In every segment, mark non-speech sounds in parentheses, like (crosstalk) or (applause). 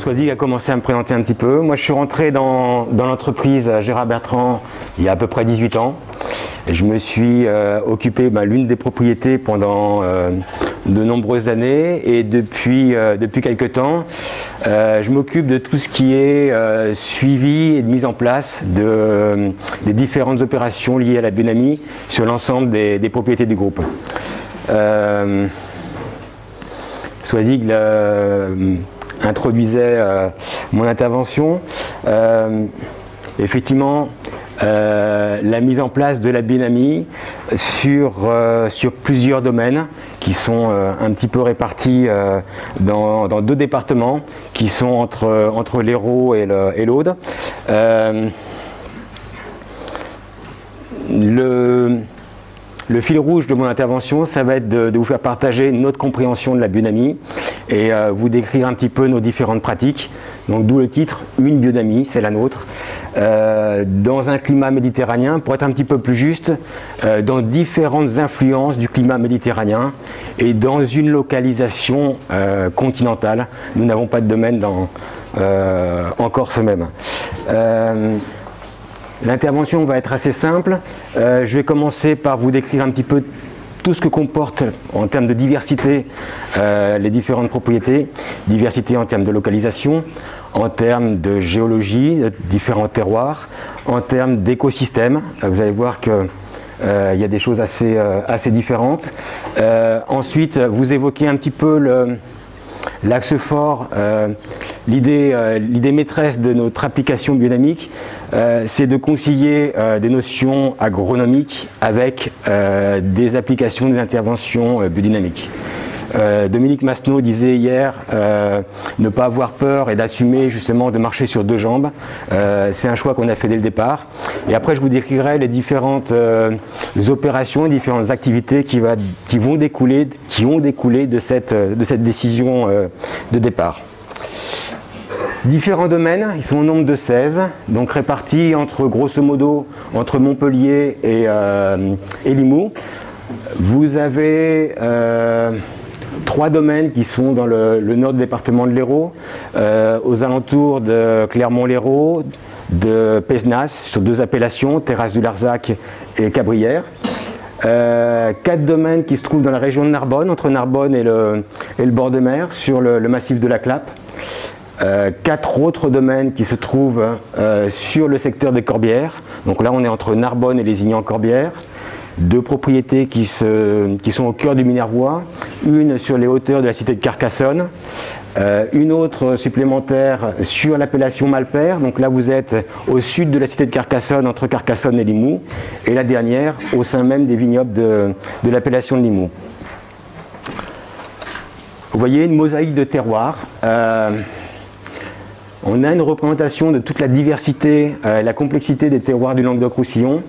Swazik a commencé à me présenter un petit peu. Moi, je suis rentré dans, l'entreprise Gérard Bertrand il y a à peu près 18 ans. Je me suis euh, occupé bah, l'une des propriétés pendant euh, de nombreuses années et depuis, euh, depuis quelques temps, je m'occupe de tout ce qui est suivi et de mise en place de, des différentes opérations liées à la biodynamie sur l'ensemble des, des, propriétés du groupe. Swazig introduisait mon intervention. effectivement, euh, la mise en place de la binamie sur, euh, sur plusieurs domaines qui sont euh, un petit peu répartis dans, deux départements qui sont entre, entre l'Hérault et l'Aude. le, le fil rouge de mon intervention, ça va être de, vous faire partager notre compréhension de la biodynamie et vous décrire un petit peu nos différentes pratiques. Donc d'où le titre, une biodynamie, c'est la nôtre. Euh, dans un climat méditerranéen, pour être un petit peu plus juste, euh, dans différentes influences du climat méditerranéen et dans une localisation euh, continentale. Nous n'avons pas de domaine dans, en Corse même. L'intervention va être assez simple. je vais commencer par vous décrire un petit peu tout ce que comporte en termes de diversité les différentes propriétés, diversité en termes de localisation, en termes de géologie, différents terroirs, en termes d'écosystème. Vous allez voir qu'il euh, y a des choses assez, euh, assez différentes. Euh, ensuite, vous évoquez un petit peu l'axe fort, l'idée maîtresse de notre application biodynamique, c'est de concilier des notions agronomiques avec des applications, des interventions biodynamiques. Euh, Dominique Masneau disait hier euh, ne pas avoir peur et d'assumer justement de marcher sur deux jambes. Euh, c'est un choix qu'on a fait dès le départ. Et après, je vous décrirai les différentes opérations, les différentes activités qui, vont découler, qui ont découlé de cette, décision de départ. Différents domaines, ils sont au nombre de 16, donc répartis entre, grosso modo, entre Montpellier et, et Limoux. Vous avez trois domaines qui sont dans le, nord du département de l'Hérault, euh, aux alentours de Clermont-L'Hérault, de Pesnas, sur deux appellations, Terrasse du Larzac et Cabrières. Euh, quatre domaines qui se trouvent dans la région de Narbonne, entre Narbonne et le, bord de mer, sur le, massif de la Clappe. Euh, quatre autres domaines qui se trouvent sur le secteur des Corbières. Donc là, on est entre Narbonne et les Ignans-Corbières deux propriétés qui, sont au cœur du Minervois, une sur les hauteurs de la cité de Carcassonne, euh, une autre supplémentaire sur l'appellation Malpère, donc là vous êtes au sud de la cité de Carcassonne, entre Carcassonne et Limoux, et la dernière au sein même des vignobles de, l'appellation de Limoux. Vous voyez une mosaïque de terroirs. Euh, on a une représentation de toute la diversité et la complexité des terroirs du Languedoc-Roussillon.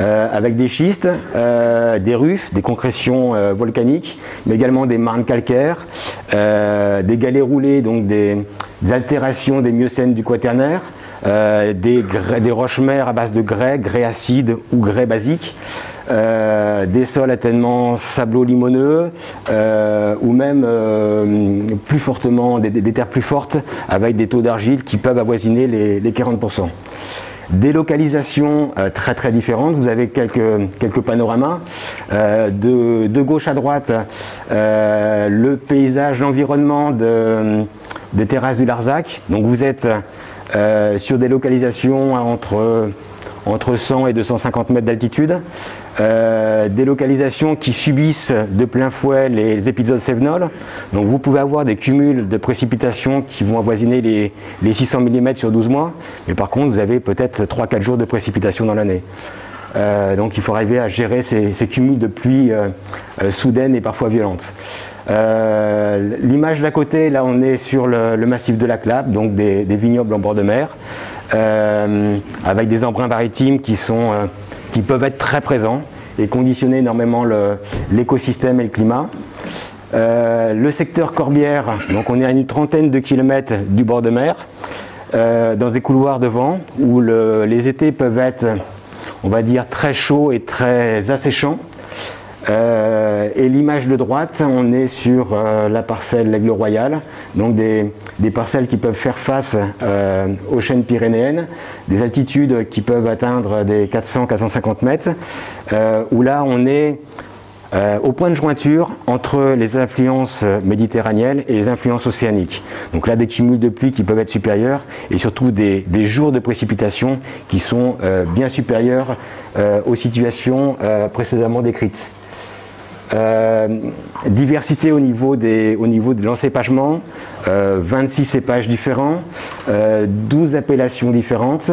Euh, avec des schistes, euh, des rufs, des concrétions euh, volcaniques, mais également des marnes calcaires, des galets roulés, donc des, altérations des miocènes du quaternaire, des, des roches-mères à base de grès, grès acide ou grès basique. des sols atténuement sablo-limoneux ou même plus fortement des, terres plus fortes avec des taux d'argile qui peuvent avoisiner les 40% des localisations euh, très très différentes. Vous avez quelques, quelques panoramas. Euh, de, gauche à droite, euh, le paysage, l'environnement des terrasses du Larzac. Donc vous êtes sur des localisations entre entre 100 et 250 mètres d'altitude, euh, des localisations qui subissent de plein fouet les épisodes sévenols. Donc vous pouvez avoir des cumuls de précipitations qui vont avoisiner les, 600 mm sur 12 mois, mais par contre vous avez peut-être 3-4 jours de précipitation dans l'année. Euh, donc il faut arriver à gérer ces, cumuls de pluie euh, soudaines et parfois violentes. L'image d'à côté, là on est sur le, massif de la Clappe, donc des vignobles en bord de mer. Euh, avec des embruns maritimes qui, sont, euh, qui peuvent être très présents et conditionner énormément l'écosystème et le climat. Euh, le secteur Corbière, donc on est à une trentaine de kilomètres du bord de mer, dans des couloirs de vent où les étés peuvent être, on va dire, très chauds et très asséchants. Et l'image de droite, on est sur la parcelle L'Aigle Royal, donc des, parcelles qui peuvent faire face aux chaînes pyrénéennes, des altitudes qui peuvent atteindre des 400-450 mètres, où là on est euh, au point de jointure entre les influences méditerranéennes et les influences océaniques. Donc là, des cumuls de pluie qui peuvent être supérieurs et surtout des, jours de précipitation qui sont euh, bien supérieurs euh, aux situations précédemment décrites. Euh, diversité au niveau, de l'encépagement, 26 euh, cépages différents, 12 euh, appellations différentes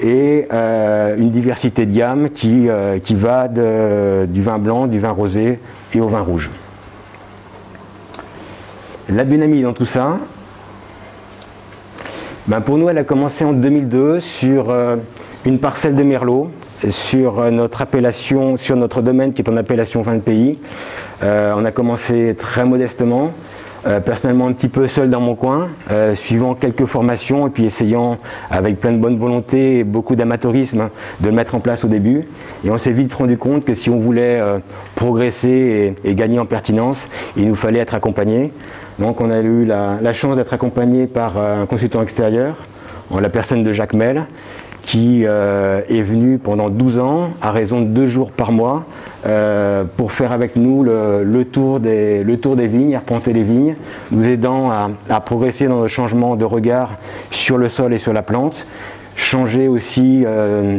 et une diversité de gamme qui, va du vin blanc, du vin rosé et au vin rouge. La biodynamie dans tout ça, ben pour nous elle a commencé en 2002 sur une parcelle de Merlot sur euh, notre appellation, sur notre domaine qui est en appellation fin de pays. Euh, on a commencé très modestement, euh, personnellement un petit peu seul dans mon coin, suivant quelques formations et puis essayant avec plein de bonne volonté et beaucoup d'amateurisme de le mettre en place au début. Et on s'est vite rendu compte que si on voulait progresser et, gagner en pertinence, il nous fallait être accompagné. Donc on a eu la, chance d'être accompagné par un consultant extérieur, en la personne de Jacques Mel, qui euh, est venu pendant 12 ans, à raison de deux jours par mois, euh, pour faire avec nous le, tour des, le, tour des, vignes, les vignes, nous aidant à, progresser dans le changement de regard sur le sol et sur la plante, changer aussi euh,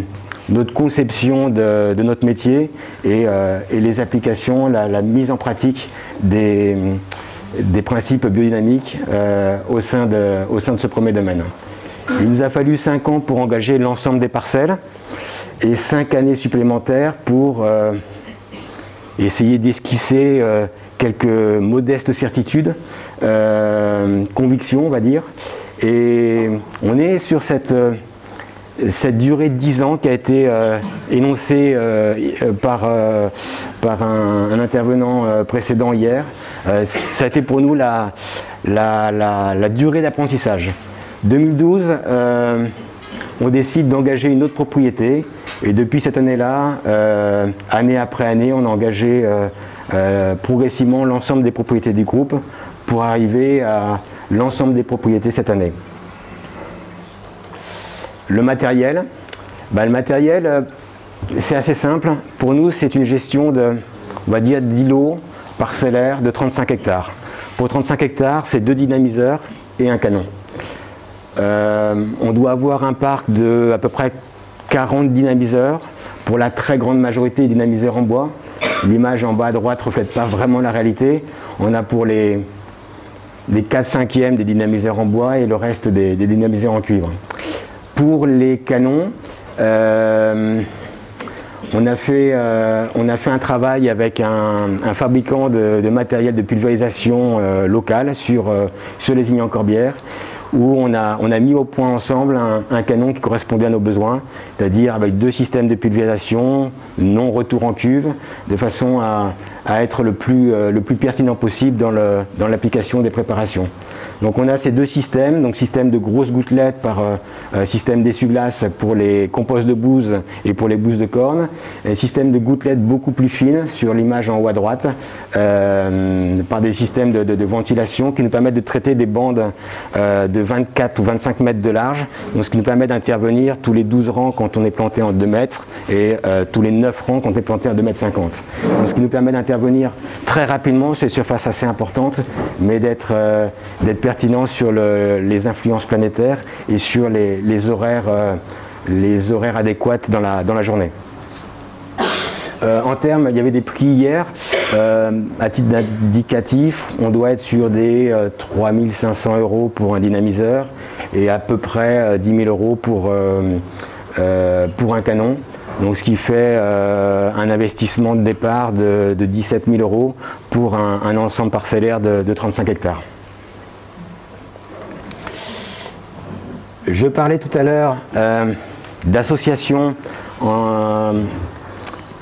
notre conception de, notre métier et, les applications, la, mise en pratique des, principes biodynamiques au sein de ce premier domaine. Il nous a fallu 5 ans pour engager l'ensemble des parcelles et 5 années supplémentaires pour euh, essayer d'esquisser euh, quelques modestes certitudes, euh, convictions on va dire. Et on est sur cette, durée de 10 ans qui a été énoncée par, un, intervenant précédent hier. ça a été pour nous la durée d'apprentissage. 2012, euh, on décide d'engager une autre propriété et depuis cette année-là, euh, année après année, on a engagé euh, progressivement l'ensemble des propriétés du groupe pour arriver à l'ensemble des propriétés cette année. Le matériel, bah, le matériel, c'est assez simple. Pour nous, c'est une gestion de, on va dire, d'îlots parcellaires de 35 hectares. Pour 35 hectares, c'est deux dynamiseurs et un canon. Euh, on doit avoir un parc de à peu près 40 dynamiseurs, pour la très grande majorité dynamiseurs en bois. L'image en bas à droite ne reflète pas vraiment la réalité. On a pour les, les 4 cinquièmes des dynamiseurs en bois et le reste des, dynamiseurs en cuivre. Pour les canons, euh, on, a fait, euh, on, a fait, un travail avec un, fabricant de, matériel de pulvérisation local sur, sur les en corbière où on a, mis au point ensemble un, canon qui correspondait à nos besoins, c'est-à-dire avec deux systèmes de pulvérisation, non retour en cuve, de façon à, être euh, le plus pertinent possible dans l'application des préparations. Donc on a ces deux systèmes, donc système de grosses gouttelettes par euh, euh, système d'essuie-glace pour les compostes de bouse et pour les bouses de corne, et système de gouttelettes beaucoup plus fines sur l'image en haut à droite, euh, par des systèmes de, ventilation qui nous permettent de traiter des bandes de 24 ou 25 mètres de large, ce qui nous permet d'intervenir tous les 12 rangs quand on est planté en 2 mètres et tous les 9 rangs quand on est planté en 2 mètres 50. Donc ce qui nous permet d'intervenir très rapidement des surfaces assez importantes, mais d'être pertinent sur les influences planétaires et sur les, horaires, euh, horaires adéquats dans la, journée. Euh, en termes, il y avait des prix hier. Euh, à titre indicatif, on doit être sur des 3500 euros pour un dynamiseur et à peu près 10 000 euros pour un canon. Donc, ce qui fait un investissement de départ de, 17 000 euros pour un, ensemble parcellaire de, de 35 hectares. Je parlais tout à l'heure euh, d'association en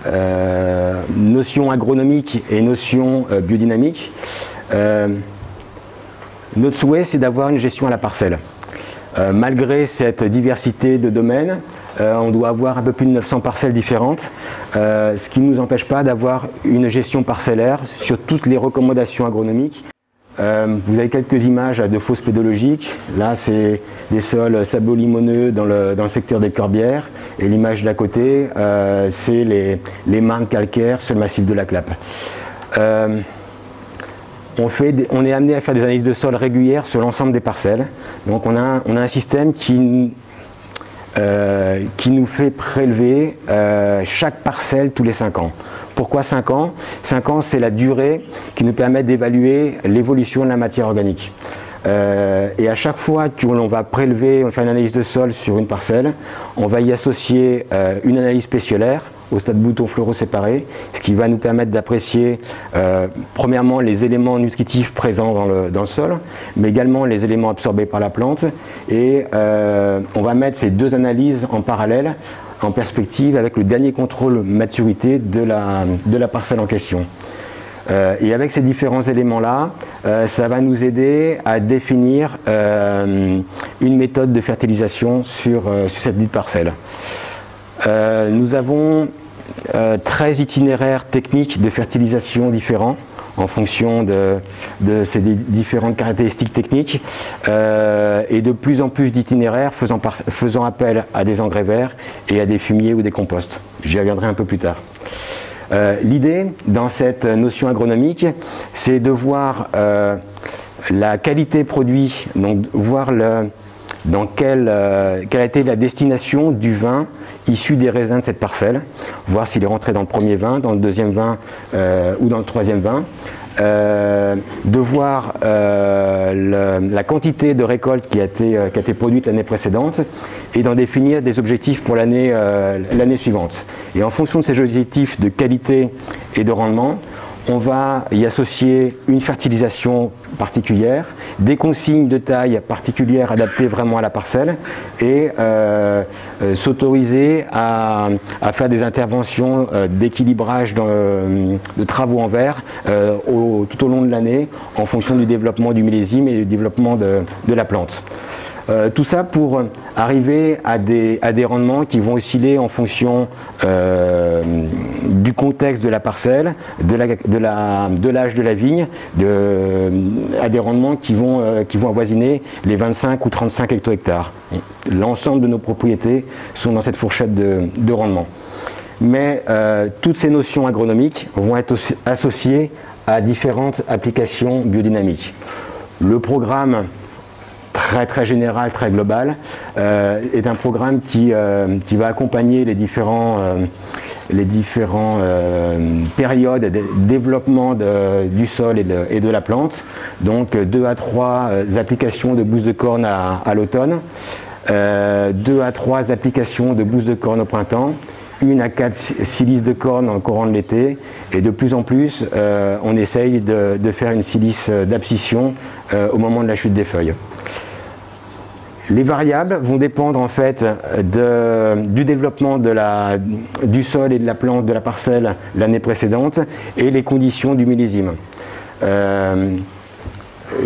euh, notions agronomiques et notions euh, biodynamiques. notre souhait, c'est d'avoir une gestion à la parcelle. Malgré cette diversité de domaines, on doit avoir un peu plus de 900 parcelles différentes, ce qui ne nous empêche pas d'avoir une gestion parcellaire sur toutes les recommandations agronomiques. vous avez quelques images de fausses pédologiques. Là, c'est des sols sabot-limoneux dans le, secteur des Corbières. Et l'image d'à côté, c'est les, les marnes calcaires sur le massif de la Clappe on, est amené à faire des analyses de sol régulières sur l'ensemble des parcelles. Donc on a, un système qui, euh, nous fait prélever euh, chaque parcelle tous les 5 ans. Pourquoi 5 ans? 5 ans, c'est la durée qui nous permet d'évaluer l'évolution de la matière organique. Euh, et à chaque fois qu'on va prélever, on fait une analyse de sol sur une parcelle, on va y associer une analyse spécialaire au stade bouton floraux séparé, ce qui va nous permettre d'apprécier euh, premièrement les éléments nutritifs présents dans le, sol, mais également les éléments absorbés par la plante. Et euh, on va mettre ces deux analyses en parallèle, en perspective avec le dernier contrôle maturité de la, parcelle en question. Euh, et avec ces différents éléments-là, ça va nous aider à définir une méthode de fertilisation sur, cette dite parcelle. Nous avons 13 euh, itinéraires techniques de fertilisation différents en fonction de, ces différentes caractéristiques techniques euh, et de plus en plus d'itinéraires faisant, faisant, appel à des engrais verts et à des fumiers ou des composts. J'y reviendrai un peu plus tard. L'idée dans cette notion agronomique, c'est de voir la qualité produit, donc voir le, dans quelle, quelle a été la destination du vin issu des raisins de cette parcelle, voir s'il est rentré dans le premier vin, dans le deuxième vin euh, ou dans le troisième vin. Euh, de voir euh, la quantité de récolte qui a été, qui a été produite l'année précédente et d'en définir des objectifs pour l'année suivante. Et en fonction de ces objectifs de qualité et de rendement, on va y associer une fertilisation particulière, des consignes de taille particulière adaptées vraiment à la parcelle et euh, euh, s'autoriser à, faire des interventions euh, d'équilibrage de travaux en verre tout au long de l'année en fonction du développement du millésime et du développement de la plante. Euh, tout ça pour arriver à des, rendements qui vont osciller en fonction euh, du contexte de la parcelle, de l'âge de, la vigne, à des rendements qui vont, euh, avoisiner les 25 ou 35 hecto-hectares. L'ensemble de nos propriétés sont dans cette fourchette de, de rendement. Mais toutes ces notions agronomiques vont être associées à différentes applications biodynamiques. Le programme très très général, très global, euh, est un programme qui, euh, qui, va accompagner les différents, euh, les différents périodes de développement du sol et de, de, la plante. Donc deux à trois applications de bouse de corne à, à l'automne, deux à trois applications de bouse de corne au printemps, une à quatre silices de corne en courant de l'été, et de plus en plus, on essaye de, de, faire une silice d'abscission au moment de la chute des feuilles. Les variables vont dépendre en fait du développement du sol et de la plante de la parcelle l'année précédente et les conditions du millésime. Euh,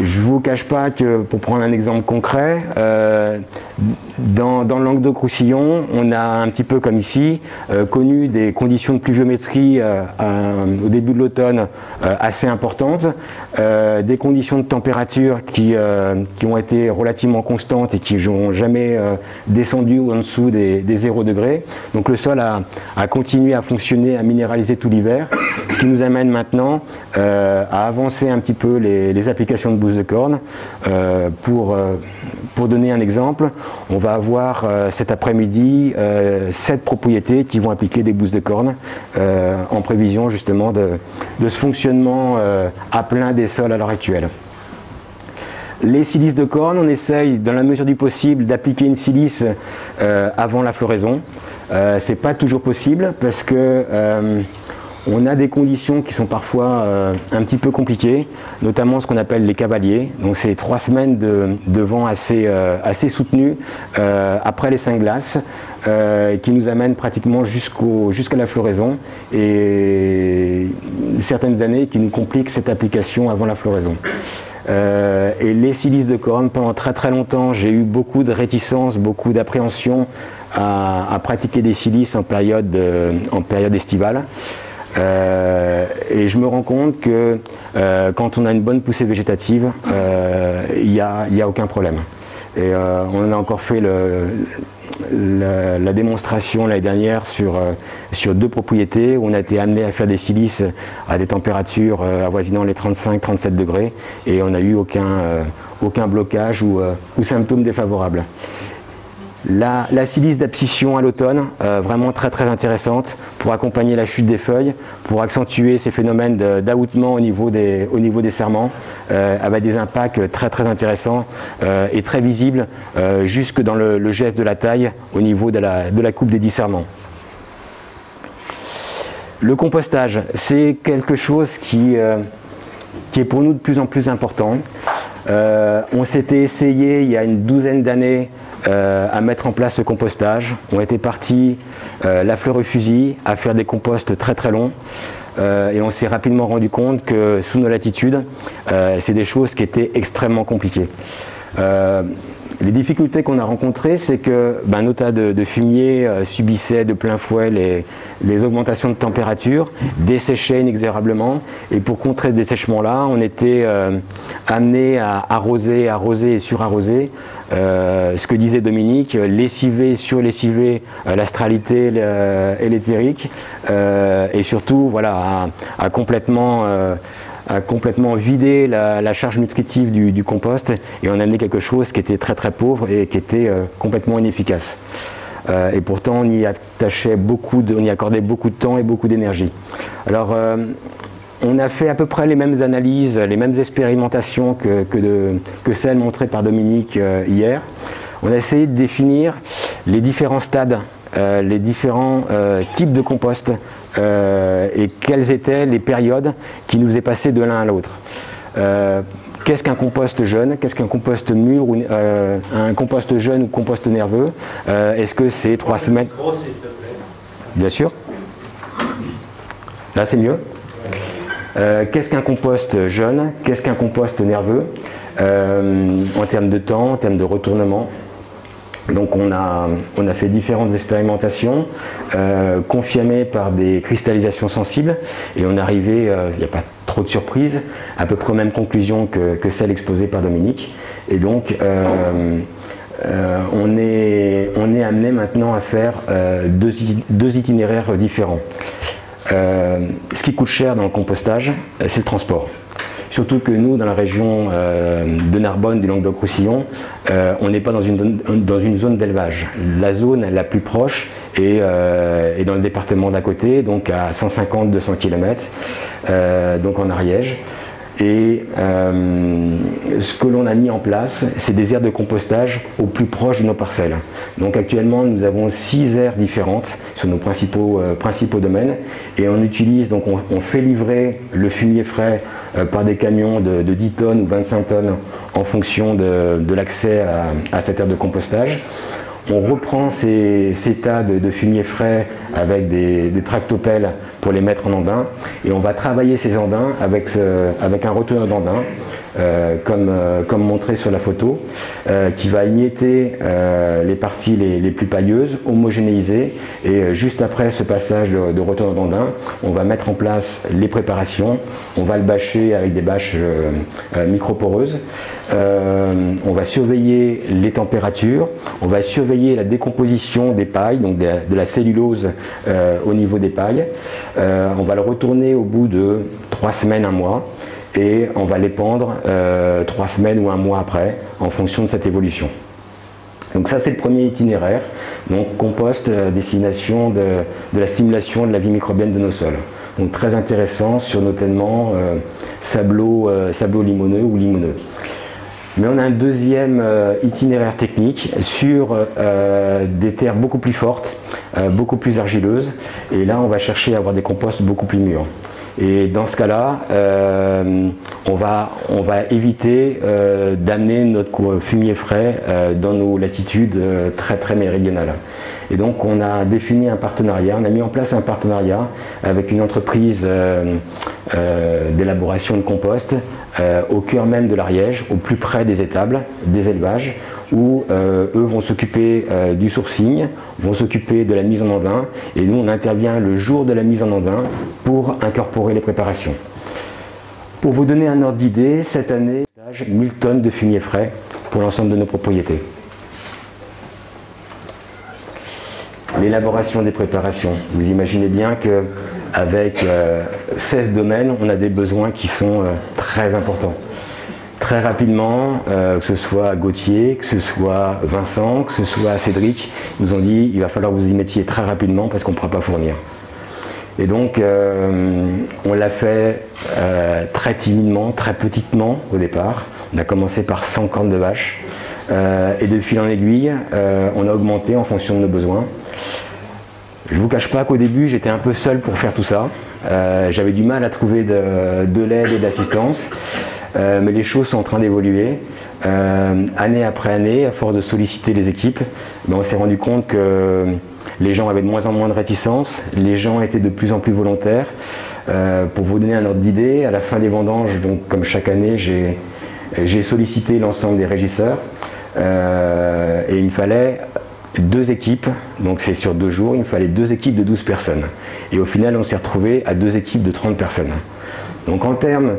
je ne vous cache pas que, pour prendre un exemple concret, euh, dans, le Languedoc-Roussillon, on a un petit peu comme ici, euh, connu des conditions de pluviométrie euh, au début de l'automne assez importantes, des conditions de température qui, ont été relativement constantes et qui n'ont jamais descendu en dessous des, 0 degrés. Donc le sol a, continué à fonctionner, à minéraliser tout l'hiver, ce qui nous amène maintenant à avancer un petit peu les, applications de bouse de corne. Euh, pour, euh, pour donner un exemple, on avoir euh, cet après-midi sept propriétés qui vont appliquer des bousses de corne en prévision justement de, de ce fonctionnement à plein des sols à l'heure actuelle. Les silices de corne, on essaye dans la mesure du possible d'appliquer une silice avant la floraison. c'est pas toujours possible parce que on a des conditions qui sont parfois euh, un petit peu compliquées, notamment ce qu'on appelle les cavaliers. Donc c'est trois semaines de, vent assez, euh, assez soutenu euh, après les cinq glaces, qui nous amènent pratiquement jusqu'à la floraison et certaines années qui nous compliquent cette application avant la floraison. et les silices de corne, pendant très très longtemps, j'ai eu beaucoup de réticence, beaucoup d'appréhension à, pratiquer des silices en période, en période estivale. Et je me rends compte que quand on a une bonne poussée végétative, il n'y a, a, aucun problème. Et on a encore fait la, démonstration l'année dernière sur, euh, sur deux propriétés où on a été amené à faire des silices à des températures euh, avoisinant les 35-37 degrés et on n'a eu aucun, euh, aucun blocage ou, ou symptômes défavorables. La, silice d'abscission à l'automne, euh, vraiment très intéressante pour accompagner la chute des feuilles, pour accentuer ces phénomènes d'aoutement au, niveau des, au niveau des serments, euh, avec des impacts très intéressants euh, et très visibles jusque dans le, geste de la taille au niveau de la, coupe des discernements. Le compostage, c'est quelque chose qui est pour nous de plus en plus important. On s'était essayé il y a une douzaine d'années euh, à mettre en place ce compostage. On était parti euh, la fleur au fusil à faire des composts très très longs. Euh, et on s'est rapidement rendu compte que sous nos latitudes, c'est des choses qui étaient extrêmement compliquées. Les difficultés qu'on a rencontrées, c'est que ben, nos tas de, fumier subissaient de plein fouet les, augmentations de température, desséchaient inexorablement, et pour contrer ce dessèchement-là, on était amené à arroser, arroser et surarroser euh, ce que disait Dominique, lessiver, surlessiver euh, l'astralité et l'éthérique, euh, et surtout voilà, à, complètement, complètement vider la, charge nutritive du, compost et en amener quelque chose qui était très très pauvre et qui était complètement inefficace. et pourtant, on y attachait beaucoup, on y accordait beaucoup de temps et beaucoup d'énergie. Alors, on a fait à peu près les mêmes analyses, les mêmes expérimentations que, celles montrées par Dominique euh, hier. On a essayé de définir les différents stades, euh, les différents euh, types de compost et quelles étaient les périodes qui nous est passé de l'un à l'autre. Qu'est-ce qu'un compost jeune? Qu'est-ce qu'un compost mûr ou un compost jeune ou compost nerveux? Est-ce que c'est trois semaines? Bien sûr. Là, c'est mieux. Euh, qu'est-ce qu'un compost jeune? Qu'est-ce qu'un compost nerveux? Euh, En termes de temps, en termes de retournement? Donc on a, fait différentes expérimentations euh, confirmées par des cristallisations sensibles et on est arrivé, il n'y a pas trop de surprises, à peu près aux mêmes conclusions que, que celles exposées par Dominique. Et donc on, est, on est amené maintenant à faire deux, itinéraires différents. Euh, ce qui coûte cher dans le compostage, euh, c'est le transport. Surtout que nous, dans la région euh, de Narbonne, du Languedoc-Roussillon, on n'est pas dans une, zone d'élevage. La zone la plus proche est, est dans le département d'à côté, donc à 150-200 km, donc en Ariège. Et euh, ce que l'on a mis en place, c'est des aires de compostage au plus proche de nos parcelles. Donc actuellement, nous avons six aires différentes sur nos principaux, euh, domaines. Et on utilise, donc on, fait livrer le fumier frais euh, par des camions de, 10 tonnes ou 25 tonnes en fonction de, l'accès à cette aire de compostage. On reprend ces, tas de, fumier frais avec des, tractopelles pour les mettre en andin. Et on va travailler ces andins avec, un reteneur d'andin comme, euh, comme, montré sur la photo, euh, qui va émietter les parties les, plus pailleuses, homogénéiser, et juste après ce passage de, de retour d'andin, on va mettre en place les préparations, on va le bâcher avec des bâches microporeuses, on va surveiller les températures, on va surveiller la décomposition des pailles, donc de, de la cellulose au niveau des pailles, on va le retourner au bout de trois semaines, un mois, et on va les pendre euh, trois semaines ou un mois après en fonction de cette évolution. Donc ça c'est le premier itinéraire, donc compost euh, destination de, la stimulation de la vie microbienne de nos sols. Donc très intéressant sur notamment euh, sableau, limoneux ou limoneux. Mais on a un deuxième itinéraire technique sur des terres beaucoup plus fortes, beaucoup plus argileuses, et là on va chercher à avoir des composts beaucoup plus mûrs. Et dans ce cas-là, on, va, on va éviter d'amener notre fumier frais dans nos latitudes très très méridionales. Et donc on a défini un partenariat, on a mis en place un partenariat avec une entreprise d'élaboration de compost au cœur même de l'Ariège, au plus près des étables, des élevages, où euh, eux vont s'occuper euh, du sourcing, vont s'occuper de la mise en andin, et nous on intervient le jour de la mise en andin pour incorporer les préparations. Pour vous donner un ordre d'idée, cette année, 1000 tonnes de fumier frais pour l'ensemble de nos propriétés. L'élaboration des préparations. Vous imaginez bien qu'avec 16 euh, domaines, on a des besoins qui sont très importants très rapidement, euh, que ce soit Gauthier, que ce soit Vincent, que ce soit Cédric, nous ont dit il va falloir que vous y mettiez très rapidement parce qu'on ne pourra pas fournir. Et donc euh, on l'a fait euh, très timidement, très petitement au départ. On a commencé par 100 cornes de vache. et de fil en aiguille, on a augmenté en fonction de nos besoins. Je ne vous cache pas qu'au début j'étais un peu seul pour faire tout ça. J'avais du mal à trouver de, de l'aide et d'assistance. Euh, mais les choses sont en train d'évoluer. Euh, année après année, à force de solliciter les équipes, ben, on s'est rendu compte que les gens avaient de moins en moins de réticence, les gens étaient de plus en plus volontaires. Euh, pour vous donner un ordre d'idée, à la fin des vendanges, donc comme chaque année, j'ai sollicité l'ensemble des régisseurs et il me fallait deux équipes, donc c'est sur deux jours, il me fallait deux équipes de 12 personnes. Et au final, on s'est retrouvé à deux équipes de 30 personnes. Donc en termes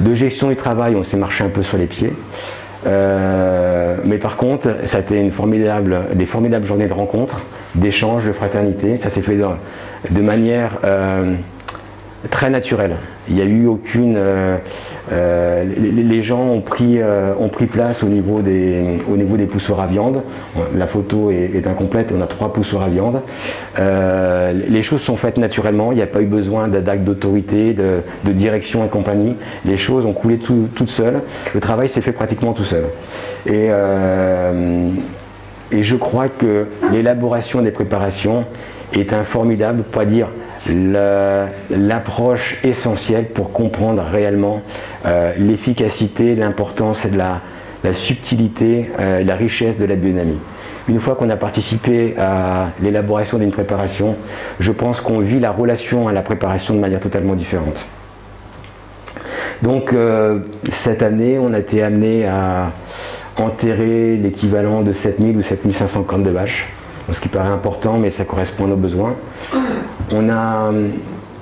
de gestion du travail, on s'est marché un peu sur les pieds. Euh, mais par contre, ça a été une formidable, des formidables journées de rencontres, d'échanges, de fraternité. Ça s'est fait de, manière euh, très naturelle. Il n'y a eu aucune. Euh, euh, les, gens ont pris, euh, ont pris place au niveau, des, au niveau des poussoirs à viande. La photo est, incomplète, on a trois poussoirs à viande. les choses sont faites naturellement, il n'y a pas eu besoin d'actes d'autorité, de, direction et compagnie. Les choses ont coulé toutes seules. Le travail s'est fait pratiquement tout seul. Et, et je crois que l'élaboration des préparations est un formidable, pour dire l'approche essentielle pour comprendre réellement euh, l'efficacité, l'importance et la, subtilité, euh, la richesse de la biodynamie. Une fois qu'on a participé à l'élaboration d'une préparation, je pense qu'on vit la relation à la préparation de manière totalement différente. Donc euh, cette année, on a été amené à enterrer l'équivalent de 7000 ou 7500 cornes de vaches, ce qui paraît important, mais ça correspond à nos besoins. On a,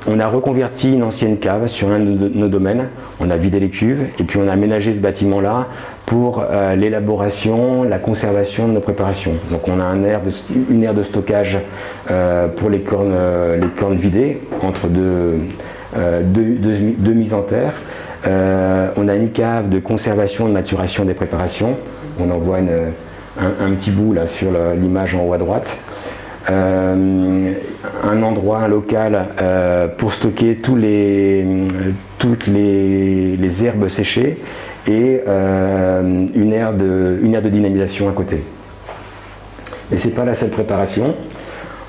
on a reconverti une ancienne cave sur un de nos domaines, on a vidé les cuves et puis on a aménagé ce bâtiment-là pour euh, l'élaboration, la conservation de nos préparations. Donc on a une aire de stockage euh, pour les cornes, euh, vidées entre deux, mises en terre. on a une cave de conservation, de maturation des préparations. On en voit un, un, petit bout là sur l'image en haut à droite. Euh, un endroit, un local euh, pour stocker tous les, toutes les, herbes séchées et euh, une, aire de, dynamisation à côté. Mais ce n'est pas la seule préparation.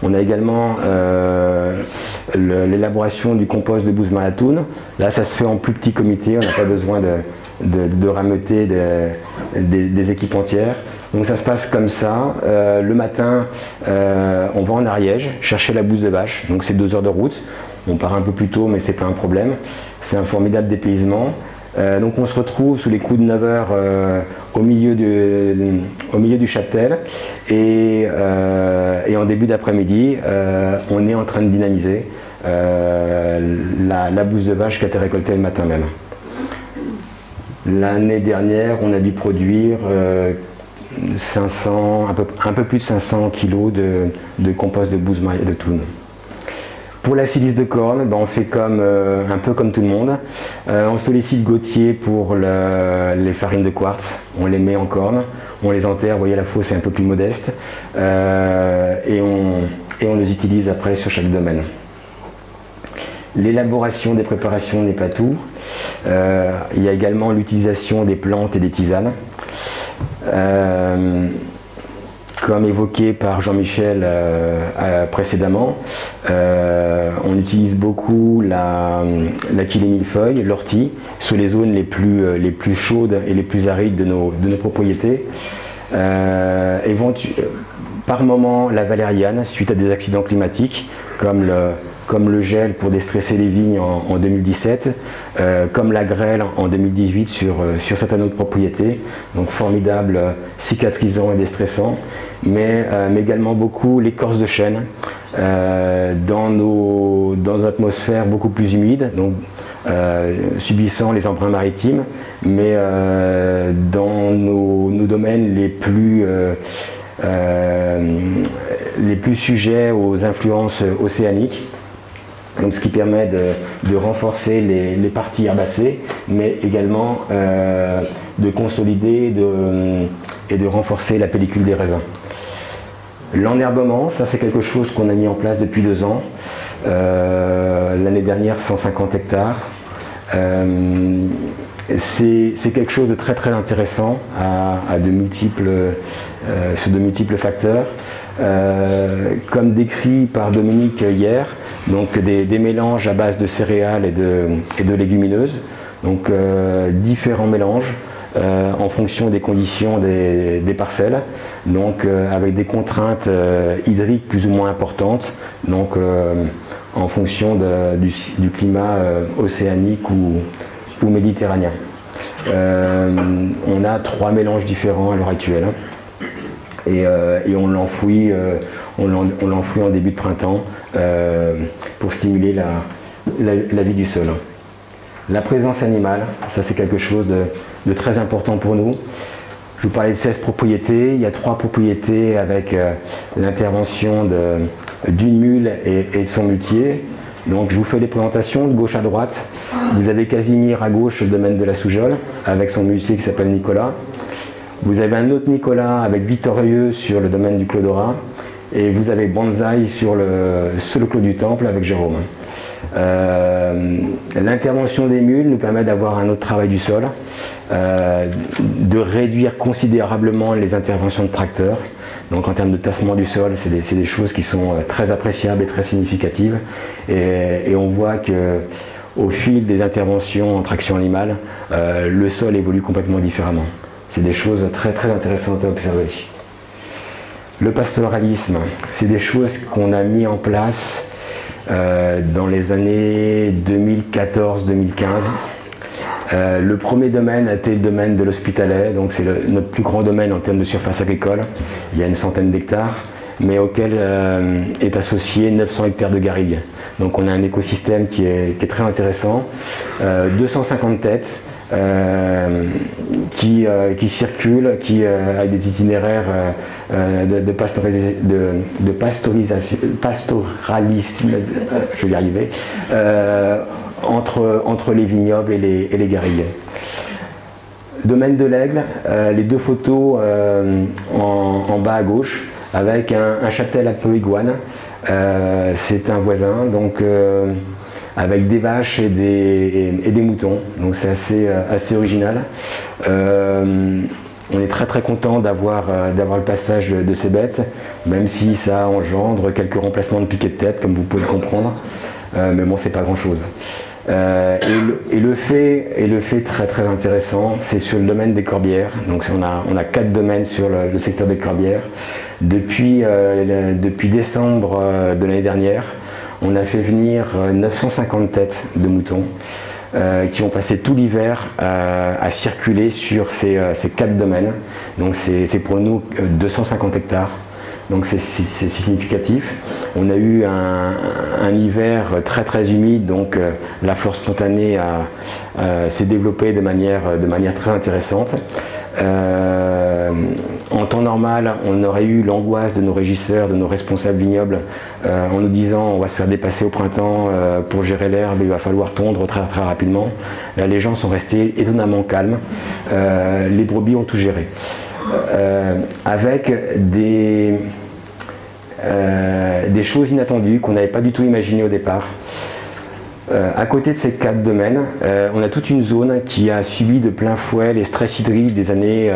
On a également l'élaboration du compost de bouse malatoun. Là, ça se fait en plus petit comité, on n'a pas besoin de, de, rameuter des, équipes entières. Donc ça se passe comme ça. Euh, le matin, euh, on va en Ariège chercher la bouse de vache. Donc c'est deux heures de route. On part un peu plus tôt, mais c'est pas un problème. C'est un formidable dépaysement. Euh, donc on se retrouve sous les coups de 9 heures au, milieu du, châtel et, en début d'après-midi, on est en train de dynamiser la, la bouse de vache qui a été récoltée le matin même. L'année dernière, on a dû produire 500, euh, un, peu, plus de 500 kg de, compost de bouse de toune. Pour la silice de corne, ben, on fait comme, euh, un peu comme tout le monde. Euh, on sollicite Gauthier pour les farines de quartz. On les met en corne, on les enterre. Vous voyez, la fosse est un peu plus modeste. et, on, et on les utilise après sur chaque domaine. L'élaboration des préparations n'est pas tout. Euh, il y a également l'utilisation des plantes et des tisanes. Euh, comme évoqué par Jean-Michel précédemment, on utilise beaucoup la, la millefeuille, l'ortie, sur les zones les plus, les plus chaudes et les plus arides de nos, de nos propriétés. par moment, la valériane, suite à des accidents climatiques, comme le, comme le gel pour déstresser les vignes en, 2017, euh, comme la grêle en 2018 sur, euh, sur certaines autres propriétés. Donc formidable, euh, cicatrisant et déstressant, mais, mais également beaucoup l'écorce de chêne dans, nos, dans notre atmosphère beaucoup plus humide, donc subissant les emprunts maritimes, mais dans nos, nos, domaines les plus les plus sujets aux influences océaniques donc ce qui permet de, renforcer les, parties herbacées, mais également euh, de consolider et de renforcer la pellicule des raisins. L'enherbement, ça c'est quelque chose qu'on a mis en place depuis deux ans. Euh, l'année dernière, 150 hectares. Euh, c'est quelque chose de très très intéressant à, de multiples, sur de multiples facteurs. comme décrit par Dominique hier, donc des, mélanges à base de céréales et de, légumineuses. Donc euh, différents mélanges euh, en fonction des conditions des, parcelles, donc euh, avec des contraintes hydriques plus ou moins importantes, donc en fonction du, climat océanique ou, méditerranéen. on a trois mélanges différents à l'heure actuelle et, on l'enfouit on l'enfouit en début de printemps euh, pour stimuler la, vie du sol. La présence animale, ça c'est quelque chose de, très important pour nous. Je vous parlais de 16 propriétés, il y a trois propriétés avec euh, l'intervention d'une mule et, de son muletier. Donc je vous fais les présentations de gauche à droite. Vous avez Casimir à gauche, le domaine de la Soujole, avec son muletier qui s'appelle Nicolas. Vous avez un autre Nicolas avec Victorieux sur le domaine du Clodora. Et vous avez Banzai sur le, sur le Clos du Temple avec Jérôme. Euh, l'intervention des mules nous permet d'avoir un autre travail du sol, euh, de réduire considérablement les interventions de tracteurs. Donc en termes de tassement du sol, c'est des, choses qui sont euh, très appréciables et très significatives. Et, on voit que au fil des interventions en traction animale, le sol évolue complètement différemment. C'est des choses très très intéressantes à observer. Le pastoralisme, c'est des choses qu'on a mis en place euh, dans les années 2014-2015. Euh, le premier domaine a été le domaine de l'hospitalet, donc c'est notre plus grand domaine en termes de surface agricole. Il y a une centaine d'hectares, mais auquel euh, est associé 900 hectares de garrigues. Donc on a un écosystème qui est, très intéressant. 250 têtes, qui, euh, qui circulent, qui euh, a des itinéraires de, de, pastoralisme, je vais y arriver, entre, entre les vignobles et les, et les garrigues. Domaine de l'Aigle, les deux photos en, bas à gauche, avec un, un châtel à peu iguane. c'est un voisin, donc avec des vaches et des, moutons. Donc c'est assez, euh, original. Euh, on est très très content d'avoir euh, le passage de, ces bêtes, même si ça engendre quelques remplacements de piquets de tête, comme vous pouvez le comprendre. mais bon, c'est pas grand chose. et, le, fait, et le fait très très intéressant, c'est sur le domaine des corbières. Donc on a, on a quatre domaines sur le, secteur des corbières. Depuis, depuis décembre de l'année dernière, on a fait venir 950 euh, têtes de moutons euh, qui ont passé tout l'hiver euh, à circuler sur ces, quatre domaines. Donc c'est pour nous 250 hectares. Donc c'est significatif. On a eu un, hiver très très humide, donc la flore spontanée s'est développée de manière, de manière très intéressante. Euh, en temps normal, on aurait eu l'angoisse de nos régisseurs, de nos responsables vignobles, euh, en nous disant on va se faire dépasser au printemps euh, pour gérer l'herbe, il va falloir tondre très très rapidement. Les gens sont restés étonnamment calmes. les brebis ont tout géré. avec des, choses inattendues qu'on n'avait pas du tout imaginées au départ. Euh, à côté de ces quatre domaines, euh, on a toute une zone qui a subi de plein fouet les stress hydriques des années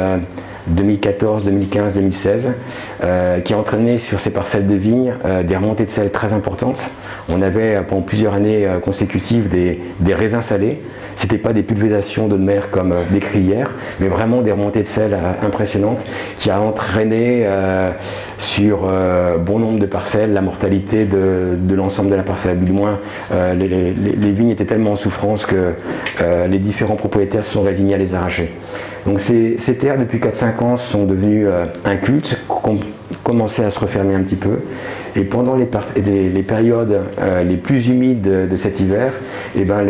2014, 2015, 2016, qui a entraîné sur ces parcelles de vignes des remontées de sel très importantes. On avait pendant plusieurs années consécutives des, des raisins salés. Ce n'était pas des pulvérisations d'eau de mer comme décrit hier, mais vraiment des remontées de sel impressionnantes qui a entraîné sur bon nombre de parcelles la mortalité de, de l'ensemble de la parcelle. Du moins, les, les, les, vignes étaient tellement en souffrance que les différents propriétaires se sont résignés à les arracher. Donc ces, terres, depuis 4-5 ans, sont devenues euh, un culte, commençaient à se refermer un petit peu. Et pendant les, périodes euh, les plus humides de, cet hiver, eh ben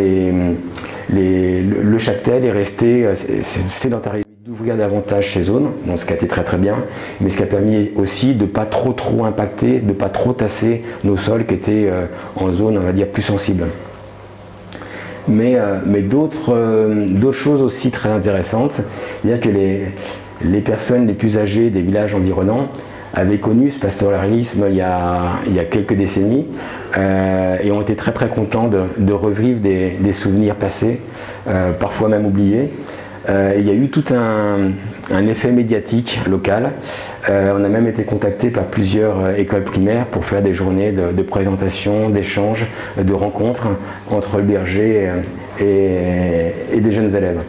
le chaptel est resté euh, sédentarisé d'ouvrir davantage ces zones, ce qui a été très très bien, mais ce qui a permis aussi de pas trop trop impacter, de pas trop tasser nos sols qui étaient en zone, on va dire, plus sensible mais, euh, euh, d'autres choses aussi très intéressantes. C'est-à-dire que les, personnes les plus âgées des villages environnants avaient connu ce pastoralisme il y a, quelques décennies euh, et ont été très très contents de, revivre des, souvenirs passés, parfois même oubliés. il y a eu tout un, un effet médiatique local. Euh, on a même été contacté par plusieurs euh, écoles primaires pour faire des journées de, présentation, d'échanges, de rencontres entre le berger et, des jeunes élèves.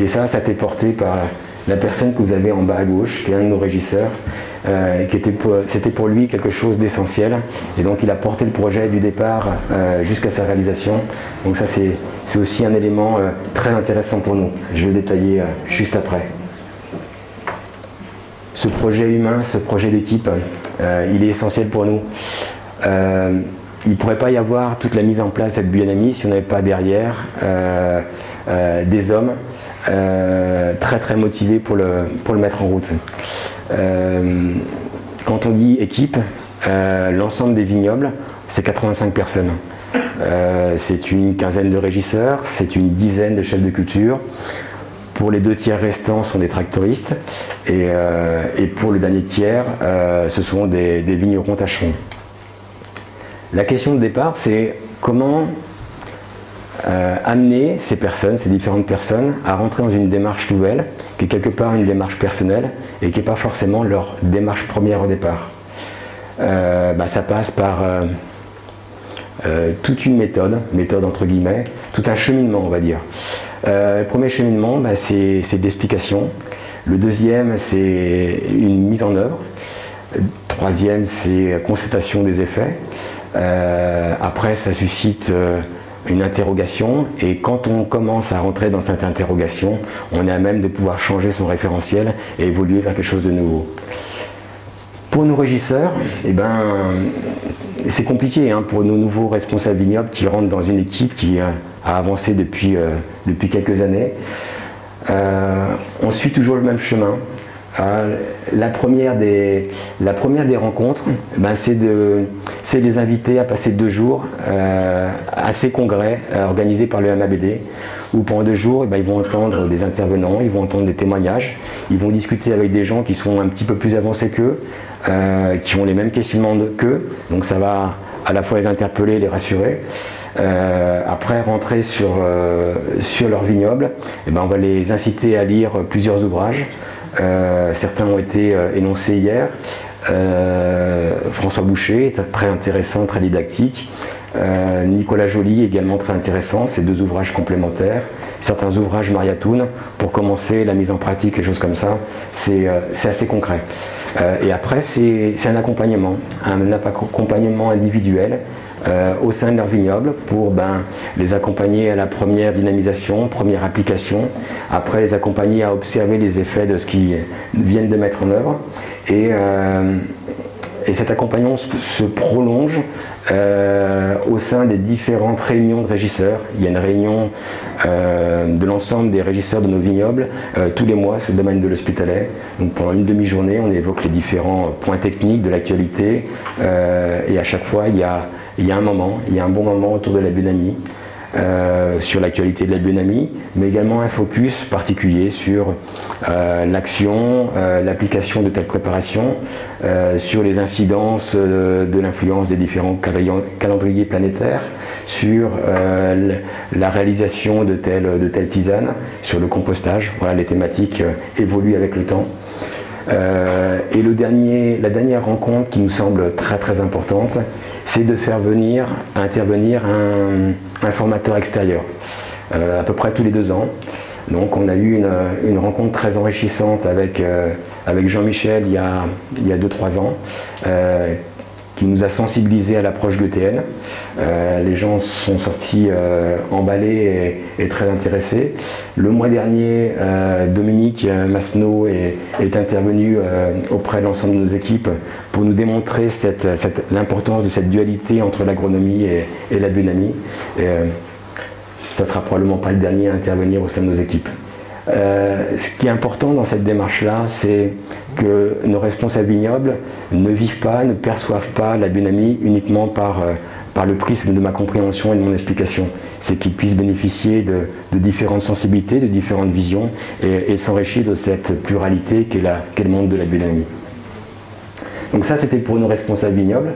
Et ça, ça a été porté par la personne que vous avez en bas à gauche, qui est un de nos régisseurs, euh, qui était c'était pour lui quelque chose d'essentiel. Et donc il a porté le projet du départ jusqu'à sa réalisation. Donc ça c'est aussi un élément très intéressant pour nous. Je vais le détailler juste après ce projet humain, ce projet d'équipe, euh, il est essentiel pour nous. Euh, il ne pourrait pas y avoir toute la mise en place de cette si on n'avait pas derrière euh, des hommes très très motivés pour le, pour le mettre en route. quand on dit équipe, l'ensemble des vignobles, c'est 85 personnes. c'est une quinzaine de régisseurs, c'est une dizaine de chefs de culture, pour les deux tiers restants, ce sont des tractoristes. Et, euh, pour le dernier tiers, euh, ce sont des, vignerons tâcherons. La question de départ, c'est comment euh, amener ces personnes, ces différentes personnes, à rentrer dans une démarche nouvelle, qui est quelque part une démarche personnelle et qui n'est pas forcément leur démarche première au départ. Bah, ça passe par toute une méthode, méthode entre guillemets, tout un cheminement, on va dire. Euh, le premier cheminement, bah, c'est l'explication. Le deuxième, c'est une mise en œuvre. Troisième, c'est constatation des effets. Euh, après, ça suscite euh, une interrogation et quand on commence à rentrer dans cette interrogation, on est à même de pouvoir changer son référentiel et évoluer vers quelque chose de nouveau. Pour nos régisseurs, eh ben, c'est compliqué hein, pour nos nouveaux responsables vignobles qui rentrent dans une équipe qui a avancé depuis, euh, depuis quelques années. Euh, on suit toujours le même chemin. Euh, la, première des, rencontres, ben c'est de, les inviter à passer deux jours à ces congrès organisés par le MABD, où pendant deux jours, eh ben, ils vont entendre des intervenants, ils vont entendre des témoignages, ils vont discuter avec des gens qui sont un petit peu plus avancés qu'eux, euh, qui ont les mêmes questionnements qu'eux, donc ça va à la fois les interpeller, les rassurer. Euh, après rentrer sur, euh, sur leur vignoble, eh ben on va les inciter à lire plusieurs ouvrages. Certains ont été énoncés hier. François Boucher, très intéressant, très didactique. Nicolas Joly, également très intéressant, ces deux ouvrages complémentaires. Certains ouvrages Mariatoun, pour commencer la mise en pratique, les choses comme ça, c'est assez concret. Euh, et après, c'est un accompagnement, un accompagnement individuel euh, au sein de leur vignoble pour ben, les accompagner à la première dynamisation, première application, après les accompagner à observer les effets de ce qu'ils viennent de mettre en œuvre. Et, euh, et cet accompagnement se prolonge euh, au sein des différentes réunions de régisseurs. Il y a une réunion euh, de l'ensemble des régisseurs de nos vignobles tous les mois sur le domaine de l'hospitalet. Donc pendant une demi-journée, on évoque les différents points techniques de l'actualité et à chaque fois, il y, a, il y, a, un moment, il y a un bon moment autour de la biodynamie. euh, sur l'actualité de la biodynamie, mais également un focus particulier sur euh, l'action, l'application de telles préparations, sur les incidences de l'influence des différents calendriers planétaires, sur la réalisation de telles, de tisanes, sur le compostage. Voilà, les thématiques évoluent avec le temps. Euh, et le dernier, la dernière rencontre qui nous semble très très importante, c'est de faire venir, intervenir un, formateur extérieur, euh, à peu près tous les deux ans. Donc on a eu une, rencontre très enrichissante avec, euh, avec Jean-Michel il y a 2-3 ans, qui nous a sensibilisés à l'approche GTN. Euh, les gens sont sortis euh, emballés et, très intéressés. Le mois dernier, euh, Dominique Masneau est, intervenu auprès de l'ensemble de nos équipes pour nous démontrer l'importance de cette dualité entre l'agronomie et, la biodynamie. ça ne sera probablement pas le dernier à intervenir au sein de nos équipes. Euh, ce qui est important dans cette démarche-là, c'est que nos responsables vignobles ne vivent pas, ne perçoivent pas la biodynamie uniquement par, euh, par le prisme de ma compréhension et de mon explication. C'est qu'ils puissent bénéficier de, différentes sensibilités, de différentes visions et, s'enrichir de cette pluralité qu'est le monde de la biodynamie. Donc ça, c'était pour nos responsables vignobles.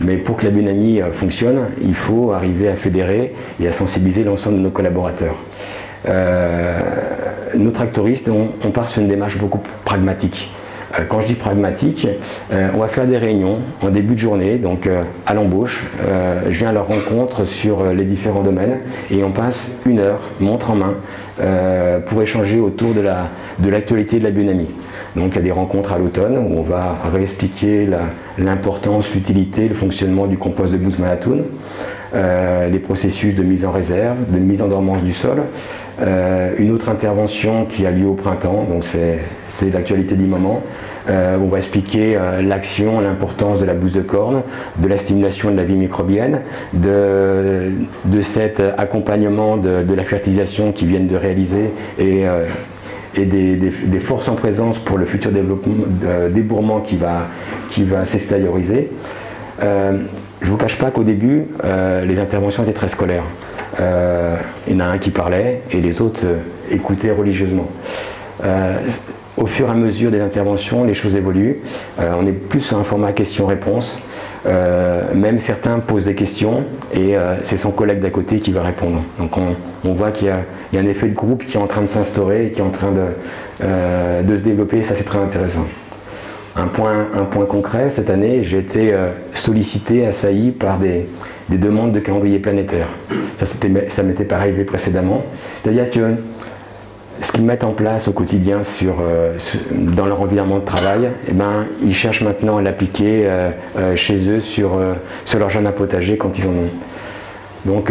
Mais pour que la biodynamie euh, fonctionne, il faut arriver à fédérer et à sensibiliser l'ensemble de nos collaborateurs. Nos tractoristes, on, part sur une démarche beaucoup pragmatique. Euh, quand je dis pragmatique, euh, on va faire des réunions en début de journée, donc à l'embauche. je viens à leur rencontre sur les différents domaines et on passe une heure, montre en main, pour échanger autour de l'actualité de, la biodynamie. Donc il y a des rencontres à l'automne où on va réexpliquer l'importance, l'utilité, le fonctionnement du compost de Bouzmanatoun, les processus de mise en réserve, de mise en dormance du sol, euh, une autre intervention qui a lieu au printemps, donc c'est l'actualité du moment. Euh, on va expliquer euh, l'action, l'importance de la bouse de corne, de la stimulation de la vie microbienne, de, cet accompagnement de, la fertilisation qu'ils viennent de réaliser et, des, forces en présence pour le futur débourrement qui va, qui va s'extérioriser. je ne vous cache pas qu'au début, les interventions étaient très scolaires. Euh, il y en a un qui parlait et les autres euh, écoutaient religieusement. Euh, au fur et à mesure des interventions, les choses évoluent. on est plus sur un format question-réponse. même certains posent des questions et c'est son collègue d'à côté qui va répondre. Donc on, voit qu'il y, a un effet de groupe qui est en train de s'instaurer et qui est en train de, de se développer. Ça, c'est très intéressant. Un point, concret, cette année, j'ai été sollicité, assailli par des, des demandes de calendrier planétaire. Ça, ça m'était pas arrivé précédemment. C'est-à-dire que ce qu'ils mettent en place au quotidien euh, dans leur environnement de travail, eh ben, ils cherchent maintenant à l'appliquer euh, euh, chez eux sur, sur leur jardin potager quand ils en ont. Donc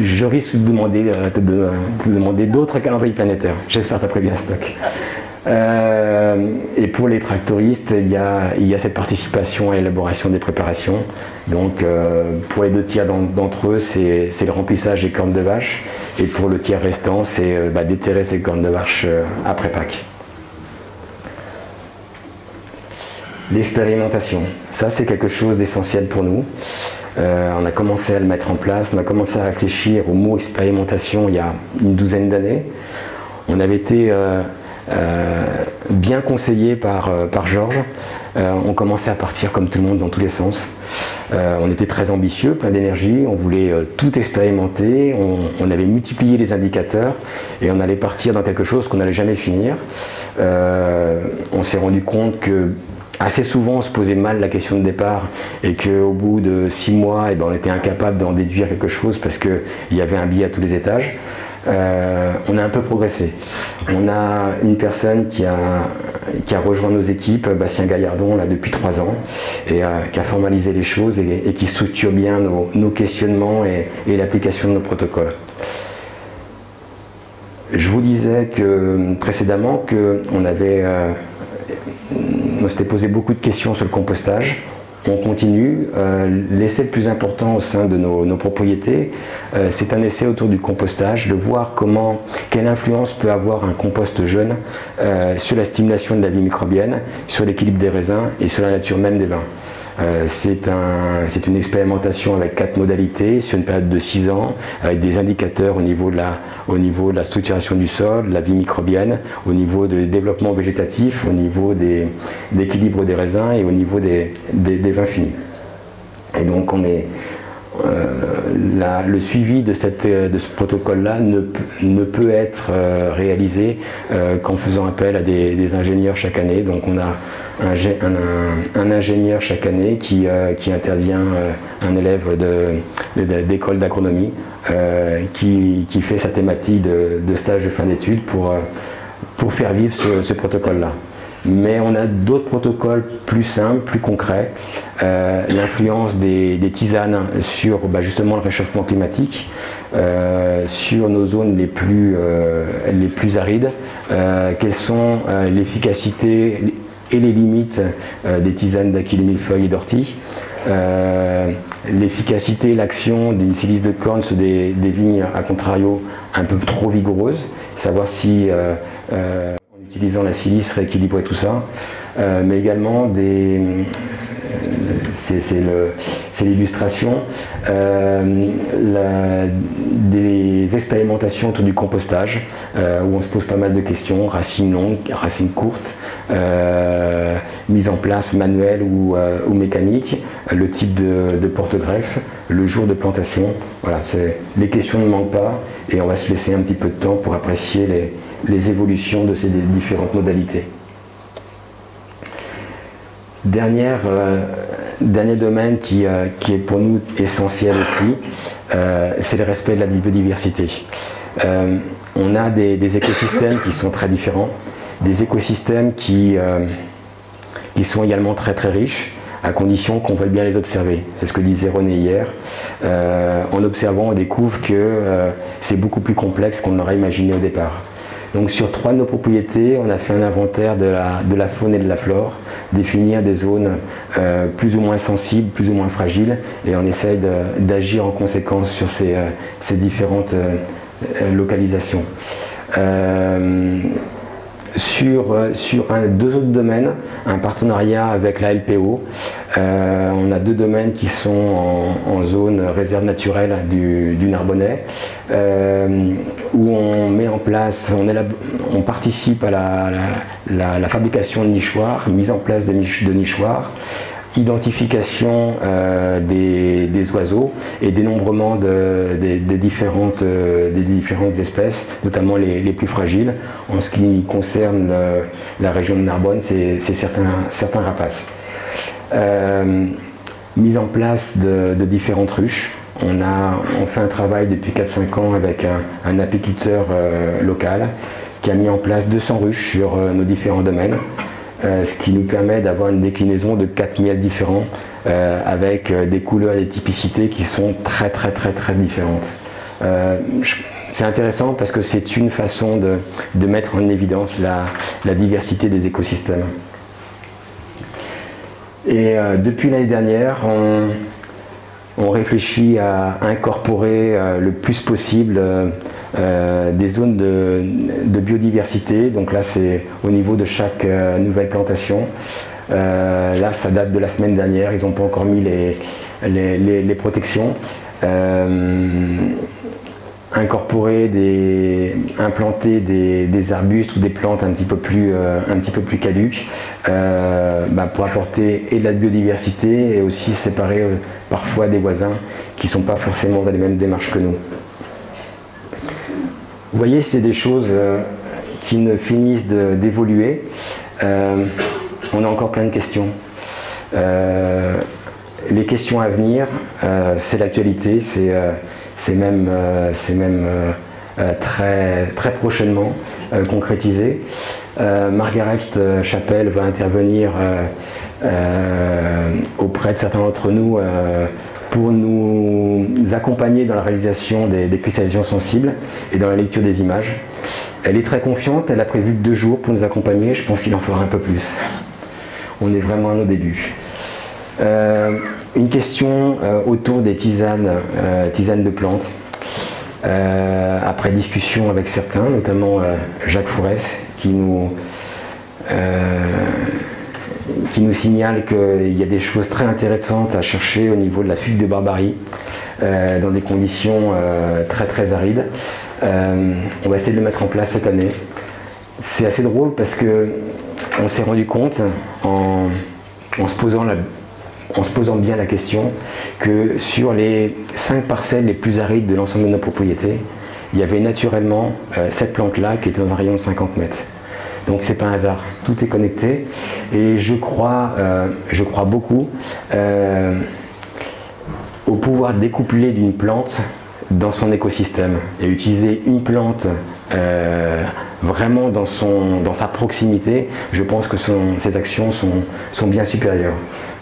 je risque de demander, de, demander d'autres calendriers planétaires. J'espère que tu as prévu un stock. Euh, et pour les tractoristes, il y, a, cette participation à l'élaboration des préparations. Donc euh, pour les deux tiers d'entre eux, c'est le remplissage des cornes de vache. Et pour le tiers restant, c'est euh, bah, déterrer ces cornes de vache après Pâques. L'expérimentation, ça c'est quelque chose d'essentiel pour nous. on a commencé à le mettre en place, on a commencé à réfléchir au mot expérimentation il y a une douzaine d'années. On avait été bien conseillé par, euh, par Georges. Euh, on commençait à partir comme tout le monde dans tous les sens. on était très ambitieux, plein d'énergie, on voulait tout expérimenter, on, avait multiplié les indicateurs et on allait partir dans quelque chose qu'on n'allait jamais finir. on s'est rendu compte que assez souvent on se posait mal la question de départ et qu'au bout de six mois, eh ben, on était incapable d'en déduire quelque chose parce qu'il y avait un billet à tous les étages. Euh, on a un peu progressé. On a une personne qui a, qui a rejoint nos équipes, Bastien Gaillardon, là, depuis trois ans, et euh, qui a formalisé les choses et, qui structure bien nos, questionnements et, l'application de nos protocoles. Je vous disais que précédemment qu'on avait, euh, on s'était posé beaucoup de questions sur le compostage on continue. Euh, l'essai le plus important au sein de nos, propriétés, euh, c'est un essai autour du compostage, de voir comment, quelle influence peut avoir un compost jeune euh, sur la stimulation de la vie microbienne, sur l'équilibre des raisins et sur la nature même des vins. C'est une expérimentation avec quatre modalités sur une période de six ans, avec des indicateurs au niveau de la, de structuration du sol, de la vie microbienne, au niveau du développement végétatif, au niveau des, d'équilibre des raisins et au niveau des, des, vins finis. Et donc on est, euh, le suivi de, cette, de ce protocole-là ne, peut être euh, réalisé euh, qu'en faisant appel à des, ingénieurs chaque année. Donc on a un, ingénieur chaque année qui, intervient, un élève d'école d'agronomie, qui, fait sa thématique de, stage de fin d'études pour, pour faire vivre ce protocole-là mais on a d'autres protocoles plus simples, plus concrets. Euh, l'influence des, tisanes sur bah, justement le réchauffement climatique, euh, sur nos zones les plus, euh, les plus arides, quelles sont l'efficacité et les limites des tisanes d'aquilée feuilles et d'ortie? l'efficacité l'action d'une silice de corne sur des, des, vignes à contrario un peu trop vigoureuses, savoir si utilisant la silice, rééquilibrer tout ça, euh, mais également des. Euh, c'est l'illustration, euh, des expérimentations autour du compostage, où on se pose pas mal de questions, racines longues, racines courtes, mise en place manuelle ou, mécanique, le type de, de porte-greffe, le jour de plantation. Voilà, les questions ne manquent pas et on va se laisser un petit peu de temps pour apprécier les, les évolutions de ces différentes modalités. Euh, dernier domaine qui, euh, qui, est pour nous essentiel aussi, euh, c'est le respect de la biodiversité. on a des, écosystèmes qui sont très différents, des écosystèmes qui, sont également très très riches, à condition qu'on veuille bien les observer. C'est ce que disait René hier. en observant, on découvre que c'est beaucoup plus complexe qu'on l'aurait imaginé au départ. Donc sur trois de nos propriétés, on a fait un inventaire de la, faune et de la flore, définir des zones euh, plus ou moins sensibles, plus ou moins fragiles, et on essaye d'agir en conséquence sur ces, euh, différentes euh, localisations. Sur, sur deux autres domaines, un partenariat avec la LPO, euh, on a deux domaines qui sont en, zone réserve naturelle du, Narbonnais, euh, où on met en place, on, participe à la, fabrication de nichoirs, mise en place de, nichoirs, identification euh, des, oiseaux et dénombrement des, différentes, espèces, notamment les, plus fragiles. En ce qui concerne la région de Narbonne, c'est certains rapaces. Euh, mise en place de, différentes ruches. On, a, on fait un travail depuis 4-5 ans avec un, apiculteur euh, local qui a mis en place 200 ruches sur euh, nos différents domaines, ce qui nous permet d'avoir une déclinaison de 4 miels différents avec des couleurs et des typicités qui sont très très très très différentes. c'est intéressant parce que c'est une façon de, mettre en évidence la diversité des écosystèmes. Et euh, depuis l'année dernière, on, réfléchit à incorporer euh, le plus possible euh, des zones de, biodiversité. Donc là, c'est au niveau de chaque nouvelle plantation. là, ça date de la semaine dernière. Ils n'ont pas encore mis les, protections incorporer des, implanter des, arbustes ou des plantes un petit peu plus, euh, caduques euh, bah, pour apporter et de la biodiversité et aussi séparer euh, parfois des voisins qui ne sont pas forcément dans les mêmes démarches que nous. Vous voyez, c'est des choses qui ne finissent d'évoluer. on a encore plein de questions. les questions à venir, c'est l'actualité, c'est même, euh, euh, euh, très, très prochainement concrétisé. Margaret Chapelle va intervenir auprès de certains d'entre nous pour nous accompagner dans la réalisation des, des, cristallisations sensibles et dans la lecture des images. Elle est très confiante, elle a prévu deux jours pour nous accompagner, je pense qu'il en fera un peu plus. On est vraiment à nos débuts. Une question euh, autour des tisanes, euh, tisanes de plantes. Euh, après discussion avec certains, notamment Jacques Fourès, qui nous, qui nous signale qu'il y a des choses très intéressantes à chercher au niveau de la fugue de barbarie dans des conditions très très arides. on va essayer de le mettre en place cette année. C'est assez drôle parce que on s'est rendu compte en, se posant en se posant bien la question que sur les cinq parcelles les plus arides de l'ensemble de nos propriétés, il y avait naturellement euh, cette plante-là qui était dans un rayon de 50 mètres. Donc c'est pas un hasard, tout est connecté et je crois, euh, beaucoup euh, au pouvoir découplé d'une plante dans son écosystème et utiliser une plante vraiment dans, sa proximité, je pense que ses actions sont, bien supérieures.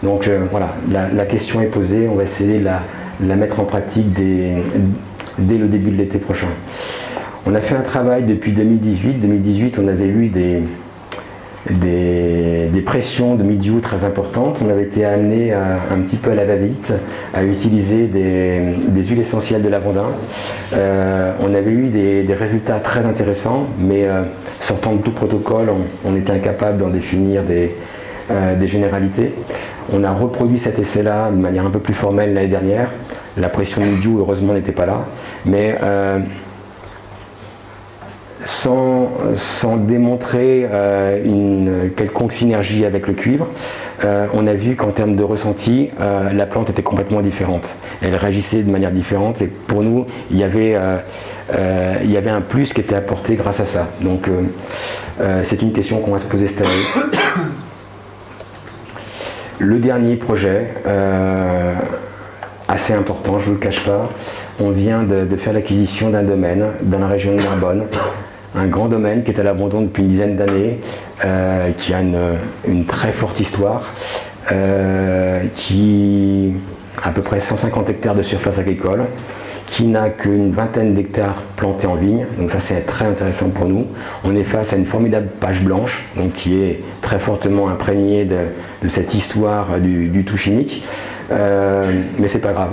Donc voilà, la, question est posée, on va essayer de la, mettre en pratique dès le début de l'été prochain. On a fait un travail depuis 2018. 2018, on avait eu des, pressions de milieu très importantes. On avait été amené un petit peu à la va-vite à utiliser des, huiles essentielles de lavandin. Euh, on avait eu des, résultats très intéressants, mais euh, sortant de tout protocole, on, était incapable d'en définir euh, des, généralités. On a reproduit cet essai-là de manière un peu plus formelle l'année dernière. La pression du heureusement, n'était pas là. Euh, sans, démontrer euh, une quelconque synergie avec le cuivre, euh, on a vu qu'en termes de ressenti, la plante était complètement différente. Elle réagissait de manière différente et pour nous, il y avait, il y avait un plus qui était apporté grâce à ça. Donc c'est une question qu'on va se poser cette année. (coughs) Le dernier projet, assez important, je ne vous le cache pas. On vient de, faire l'acquisition d'un domaine dans la région de Narbonne, un grand domaine qui est à l'abandon depuis une dizaine d'années, euh, qui a une, très forte histoire, euh, qui a à peu près 150 hectares de surface agricole, qui n'a qu'une vingtaine d'hectares plantés en vigne, donc ça c'est très intéressant pour nous. On est face à une formidable page blanche, donc qui est très fortement imprégnée de, cette histoire du tout chimique. Euh, mais c'est pas grave.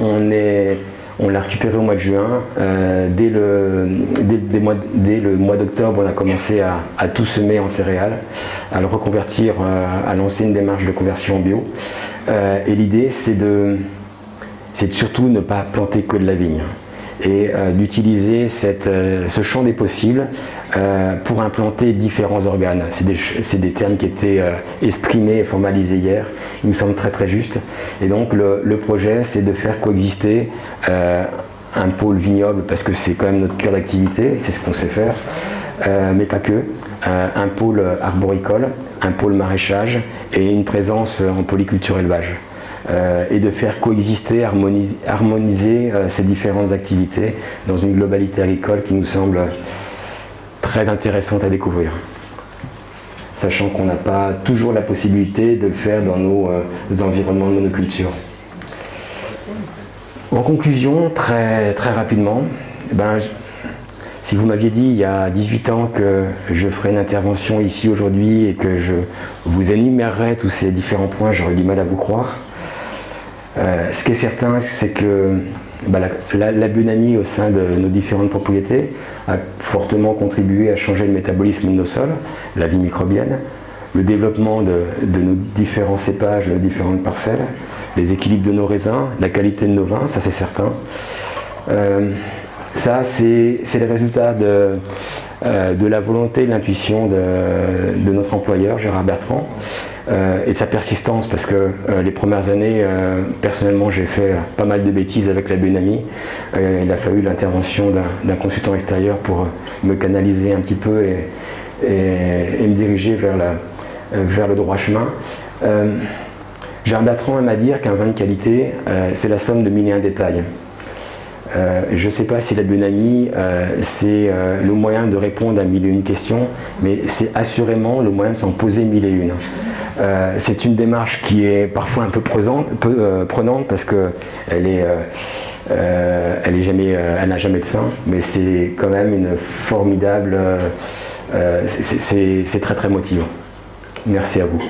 On est on l'a récupéré au mois de juin. Euh, dès, le, mois d'octobre, on a commencé à, tout semer en céréales, à le reconvertir, à lancer une démarche de conversion en bio. et l'idée, c'est de, surtout ne pas planter que de la vigne et euh, d'utiliser euh, ce champ des possibles euh, pour implanter différents organes. C'est des, termes qui étaient exprimés et formalisés hier, il me semble très très juste. Et donc le, projet, c'est de faire coexister un pôle vignoble, parce que c'est quand même notre cœur d'activité, c'est ce qu'on sait faire, mais pas que, un pôle arboricole, un pôle maraîchage et une présence en polyculture élevage. Euh, et de faire coexister, harmoniser, euh, ces différentes activités dans une globalité agricole qui nous semble très intéressante à découvrir. Sachant qu'on n'a pas toujours la possibilité de le faire dans nos euh, environnements de monoculture. En conclusion, très, rapidement, ben, si vous m'aviez dit il y a 18 ans que je ferais une intervention ici aujourd'hui et que je vous énumérerais tous ces différents points, j'aurais du mal à vous croire. Euh, ce qui est certain, c'est que bah, la, biodynamie au sein de nos différentes propriétés a fortement contribué à changer le métabolisme de nos sols, la vie microbienne, le développement de, nos différents cépages, de nos différentes parcelles, les équilibres de nos raisins, la qualité de nos vins, ça c'est certain. Euh, ça, c'est les résultats de, euh, de, la volonté et de l'intuition de, notre employeur, Gérard Bertrand, et de sa persistance, parce que euh, les premières années, personnellement, j'ai fait pas mal de bêtises avec la Benami. il a fallu l'intervention d'un consultant extérieur pour me canaliser un petit peu et, me diriger vers, le droit chemin. Gérard Bertrand aime à dire qu'un vin de qualité, c'est la somme de mille et un détails. Euh, je ne sais pas si la bonamie, euh, c'est euh, le moyen de répondre à mille et une questions, mais c'est assurément le moyen de s'en poser mille et une. C'est une démarche qui est parfois un peu, prenante parce qu'elle est, elle est jamais, elle n'a jamais de fin, mais c'est quand même une formidable, c'est très très motivant. Merci à vous.